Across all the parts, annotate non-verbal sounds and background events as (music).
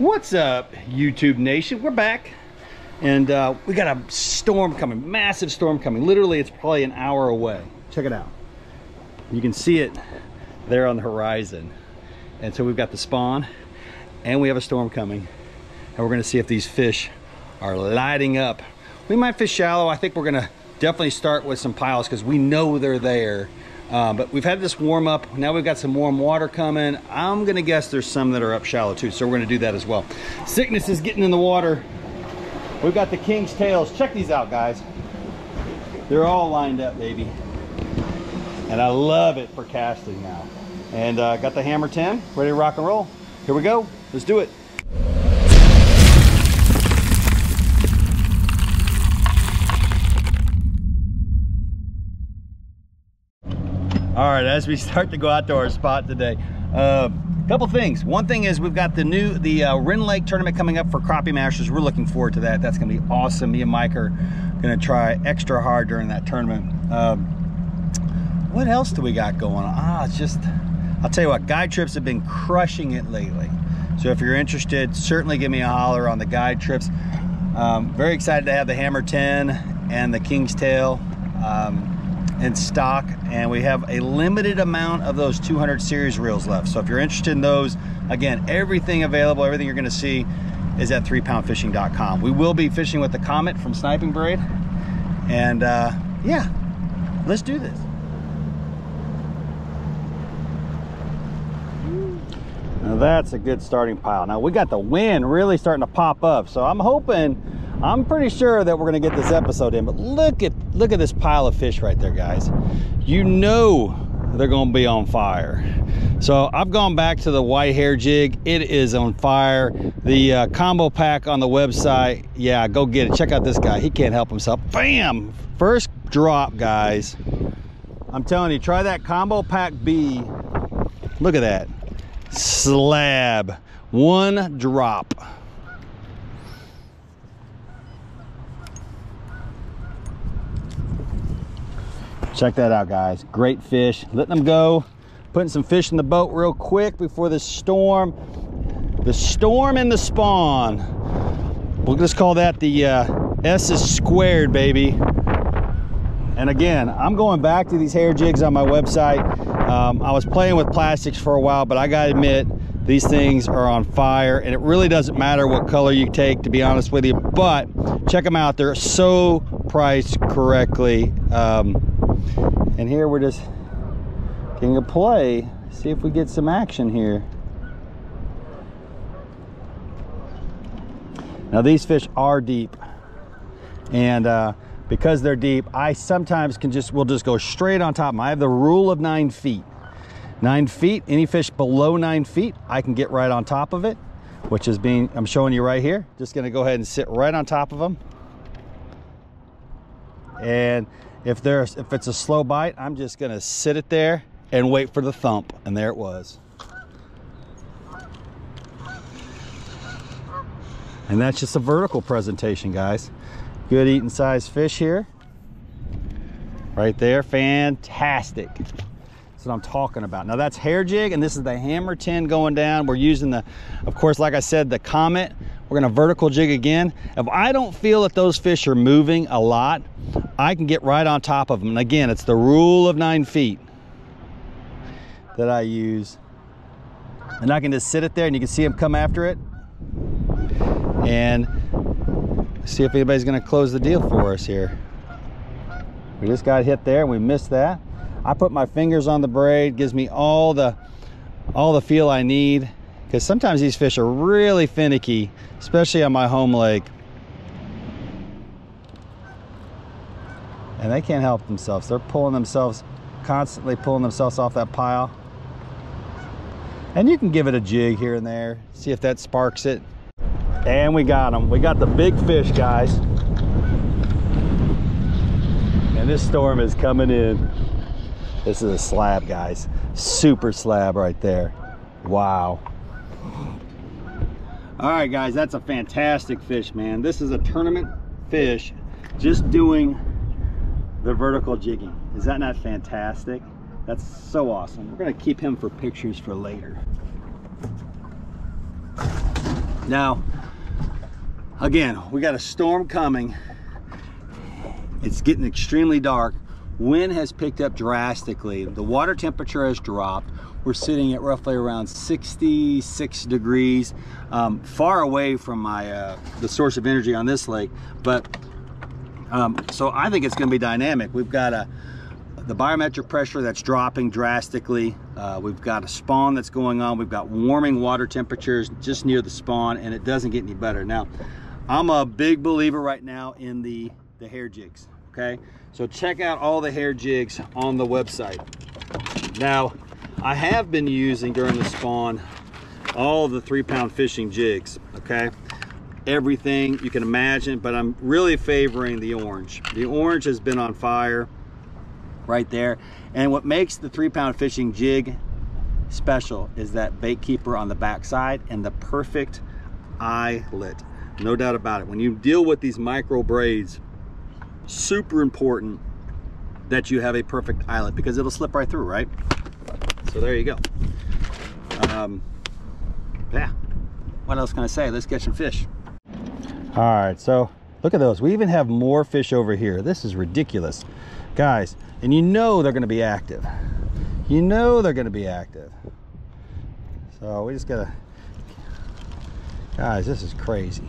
What's up, YouTube Nation? We're back. And uh, we got a storm coming, massive storm coming. Literally, it's probably an hour away. Check it out. You can see it there on the horizon. And so we've got the spawn and we have a storm coming. And we're gonna see if these fish are lighting up. We might fish shallow. I think we're gonna definitely start with some piles because we know they're there uh, but we've had this warm up. Now we've got some warm water coming. I'm gonna guess there's some that are up shallow too, so we're gonna do that as well. Sickness is getting in the water. We've got the king's tails. Check these out, guys. They're all lined up, baby. And I love it for casting now. And uh, got the hammer 10, ready to rock and roll. Here we go, let's do it. Right, as we (laughs) start to go out to our spot today, a uh, couple things. One thing is we've got the new, the uh, Rend Lake tournament coming up for Crappie Masters. We're looking forward to that. That's gonna be awesome. Me and Mike are gonna try extra hard during that tournament. Um, what else do we got going on? Ah, it's just, I'll tell you what, guide trips have been crushing it lately. So if you're interested, certainly give me a holler on the guide trips. Um, very excited to have the Hammer 10 and the King's Tail. Um, in stock and we have a limited amount of those 200 series reels left. So if you're interested in those, again, everything available, everything you're gonna see is at 3poundfishing.com. We will be fishing with the Comet from Sniping Braid. And uh, yeah, let's do this. Now that's a good starting pile. Now we got the wind really starting to pop up. So I'm hoping I'm pretty sure that we're gonna get this episode in, but look at look at this pile of fish right there, guys. You know they're gonna be on fire. So I've gone back to the white hair jig. It is on fire. The uh, combo pack on the website, yeah, go get it. Check out this guy. He can't help himself. Bam! First drop, guys. I'm telling you, try that combo pack B. Look at that. Slab. One drop. Check that out, guys. Great fish. Letting them go. Putting some fish in the boat real quick before the storm. The storm and the spawn. We'll just call that the uh, S is squared, baby. And again, I'm going back to these hair jigs on my website. Um, I was playing with plastics for a while, but I gotta admit, these things are on fire and it really doesn't matter what color you take, to be honest with you, but check them out. They're so priced correctly. Um, and here we're just getting a play, see if we get some action here. Now these fish are deep and uh, because they're deep, I sometimes can just, will just go straight on top. I have the rule of nine feet. Nine feet, any fish below nine feet, I can get right on top of it, which is being, I'm showing you right here. Just gonna go ahead and sit right on top of them. And if there's if it's a slow bite, I'm just gonna sit it there and wait for the thump. And there it was. And that's just a vertical presentation, guys. Good eating size fish here. Right there, fantastic. That's what I'm talking about. Now that's hair jig and this is the hammer 10 going down. We're using the, of course, like I said, the Comet. We're gonna vertical jig again. If I don't feel that those fish are moving a lot, I can get right on top of them. And again, it's the rule of nine feet that I use. And I can just sit it there and you can see them come after it. And see if anybody's gonna close the deal for us here. We just got hit there and we missed that. I put my fingers on the braid, gives me all the all the feel I need because sometimes these fish are really finicky, especially on my home lake. And they can't help themselves. They're pulling themselves, constantly pulling themselves off that pile. And you can give it a jig here and there, see if that sparks it. And we got them. We got the big fish, guys. And this storm is coming in. This is a slab, guys. Super slab right there. Wow. All right, guys, that's a fantastic fish, man. This is a tournament fish just doing the vertical jigging. Is that not fantastic? That's so awesome. We're gonna keep him for pictures for later. Now, again, we got a storm coming. It's getting extremely dark. Wind has picked up drastically. The water temperature has dropped. We're sitting at roughly around 66 degrees, um, far away from my uh, the source of energy on this lake. But um, so I think it's going to be dynamic. We've got a the barometric pressure that's dropping drastically. Uh, we've got a spawn that's going on. We've got warming water temperatures just near the spawn, and it doesn't get any better. Now, I'm a big believer right now in the the hair jigs. Okay, so check out all the hair jigs on the website. Now, I have been using during the spawn all the three pound fishing jigs, okay? Everything you can imagine, but I'm really favoring the orange. The orange has been on fire right there. And what makes the three pound fishing jig special is that bait keeper on the backside and the perfect eyelet. No doubt about it. When you deal with these micro braids, super important that you have a perfect eyelet because it'll slip right through, right? So there you go. Um, yeah, what else can I say? Let's get some fish. All right, so look at those. We even have more fish over here. This is ridiculous. Guys, and you know they're gonna be active. You know they're gonna be active. So we just gotta, guys, this is crazy.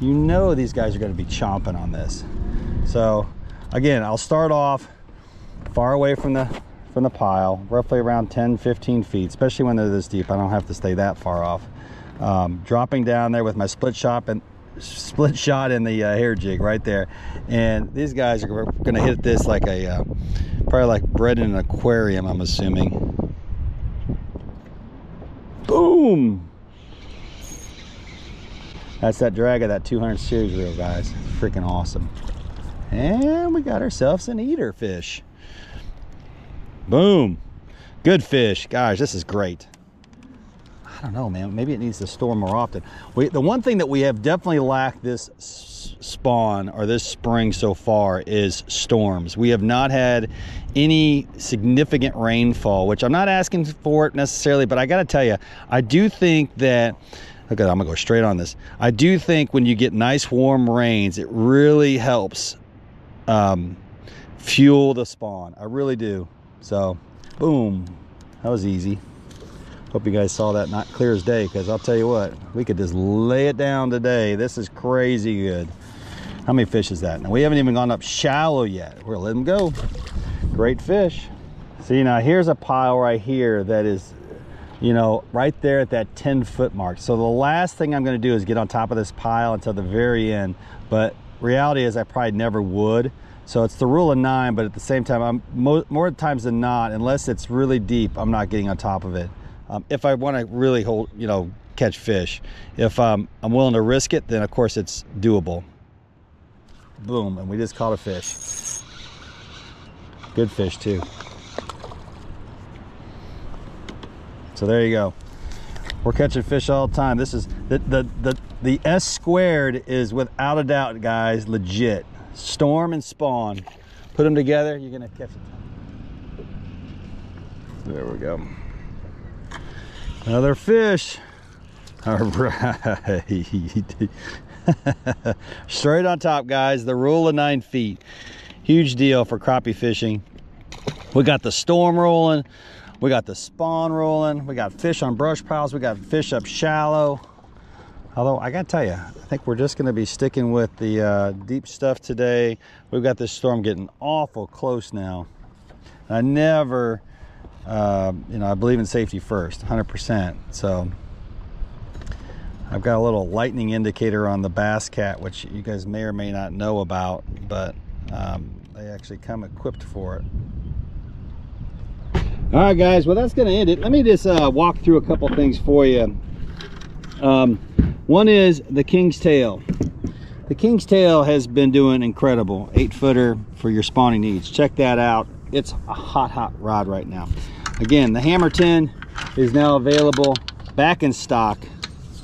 You know these guys are gonna be chomping on this. So again, I'll start off far away from the from the pile, roughly around 10, 15 feet, especially when they're this deep. I don't have to stay that far off. Um, dropping down there with my split shot and split shot in the uh, hair jig right there. And these guys are gonna hit this like a, uh, probably like bred in an aquarium, I'm assuming. Boom! That's that drag of that 200 series reel, guys. Freaking awesome. And we got ourselves an eater fish. Boom. Good fish. Guys, this is great. I don't know, man. Maybe it needs to store more often. We, the one thing that we have definitely lacked this spawn or this spring so far is storms. We have not had any significant rainfall, which I'm not asking for it necessarily, but I got to tell you, I do think that Look okay, I'm gonna go straight on this. I do think when you get nice warm rains, it really helps um, fuel the spawn. I really do. So, boom. That was easy. Hope you guys saw that not clear as day because I'll tell you what, we could just lay it down today. This is crazy good. How many fish is that? Now, we haven't even gone up shallow yet. We're letting them go. Great fish. See, now here's a pile right here that is, you know, right there at that 10 foot mark. So the last thing I'm gonna do is get on top of this pile until the very end. But reality is I probably never would. So it's the rule of nine, but at the same time, I'm mo more times than not, unless it's really deep, I'm not getting on top of it. Um, if I want to really hold, you know, catch fish, if um, I'm willing to risk it, then of course it's doable. Boom, and we just caught a fish. Good fish too. So there you go. We're catching fish all the time. This is the the the the S squared is without a doubt, guys, legit storm and spawn. Put them together, you're gonna catch it. There we go. Another fish. All right. (laughs) Straight on top, guys. The rule of nine feet. Huge deal for crappie fishing. We got the storm rolling. We got the spawn rolling. We got fish on brush piles. We got fish up shallow. Although I gotta tell you, I think we're just gonna be sticking with the uh, deep stuff today. We've got this storm getting awful close now. I never, uh, you know, I believe in safety first, 100%. So I've got a little lightning indicator on the Bass Cat, which you guys may or may not know about, but um, they actually come equipped for it. All right, guys, well, that's gonna end it. Let me just uh, walk through a couple things for you. Um, one is the King's Tail. The King's Tail has been doing incredible. Eight footer for your spawning needs. Check that out. It's a hot, hot rod right now. Again, the Hammer 10 is now available back in stock.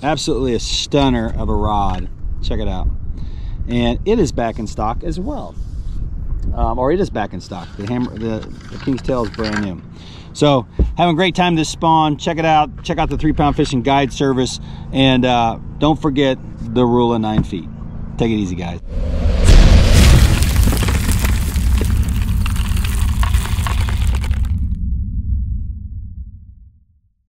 Absolutely a stunner of a rod. Check it out. And it is back in stock as well. Um, or it is back in stock. The hammer, the, the King's Tail is brand new. So having a great time this spawn. Check it out. Check out the three pound fishing guide service. And uh, don't forget the rule of nine feet. Take it easy, guys.